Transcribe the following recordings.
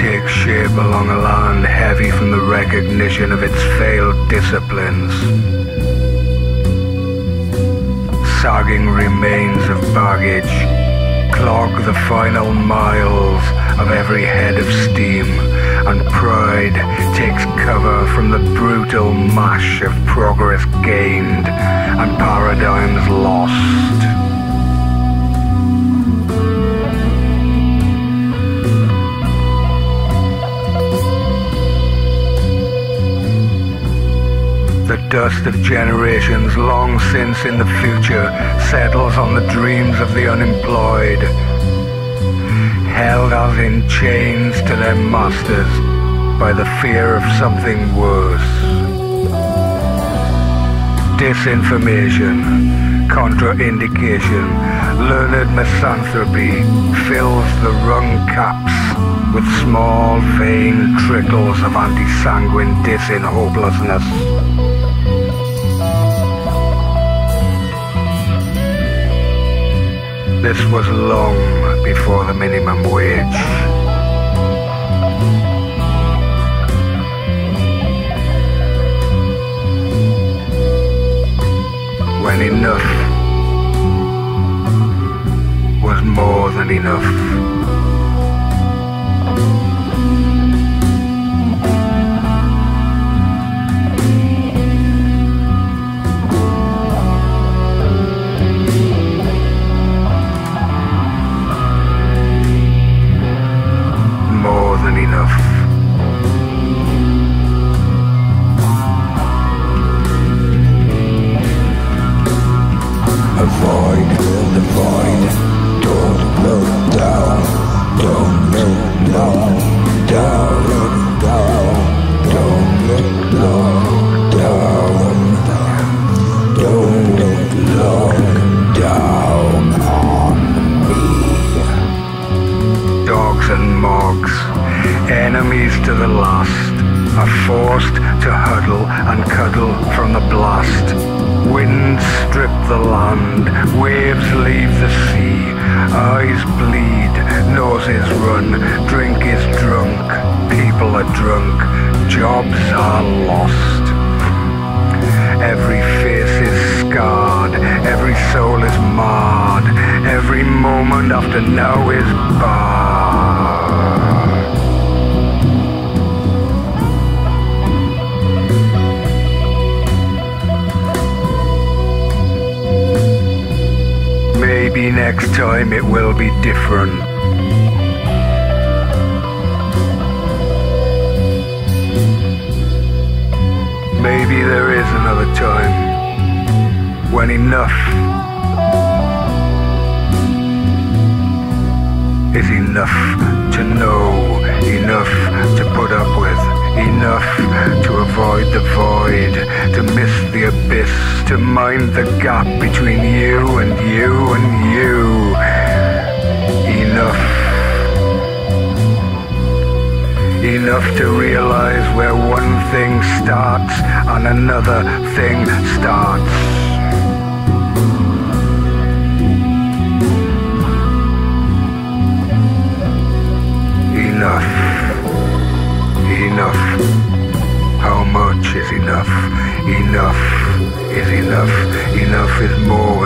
take shape along a land heavy from the recognition of its failed disciplines. Sagging remains of baggage. Clog the final miles of every head of steam, and pride takes cover from the brutal mash of progress gained. And paradigms dust of generations long since in the future settles on the dreams of the unemployed, held as in chains to their masters by the fear of something worse. Disinformation, contraindication, learned misanthropy fills the wrung caps with small vain trickles of anti-sanguine disin hopelessness. This was long before the minimum wage. When enough was more than enough. And cuddle from the blast. Winds strip the land, waves leave the sea, eyes bleed, noses run, drink is drunk, people are drunk, jobs are lost. Every face is scarred, every soul is marred, every moment after now is barred. Maybe next time it will be different. Maybe there is another time when enough is enough to know, enough to put up with, enough to avoid the void, to abyss, to mind the gap between you and you and you. Enough. Enough to realize where one thing starts and another thing starts. Is enough. Enough is more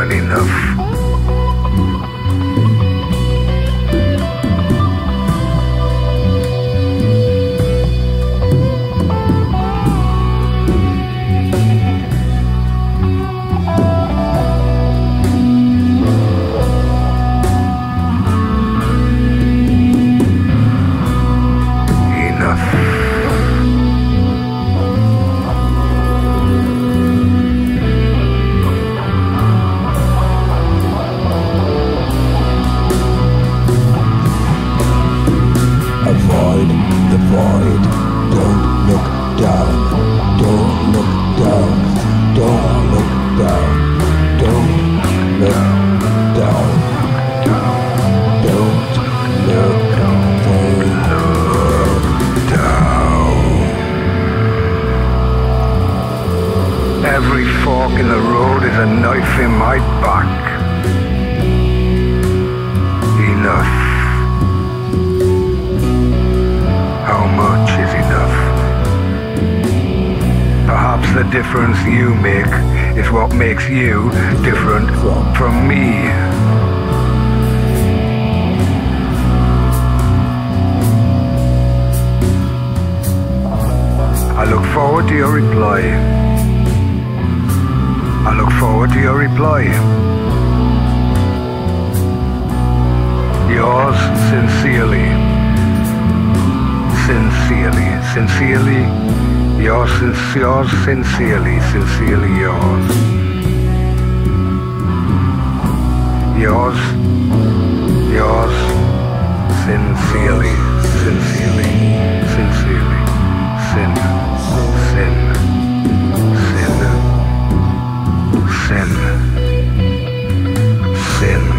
In the road is a knife in my back. Enough. How much is enough? Perhaps the difference you make. It's what makes you different from me. I look forward to your reply. I look forward to your reply. Yours sincerely. Sincerely. Sincerely. Yours, yours sincerely. Sincerely yours. Yours. Yours. Sincerely. Sincerely. Sincerely. sin. Sin.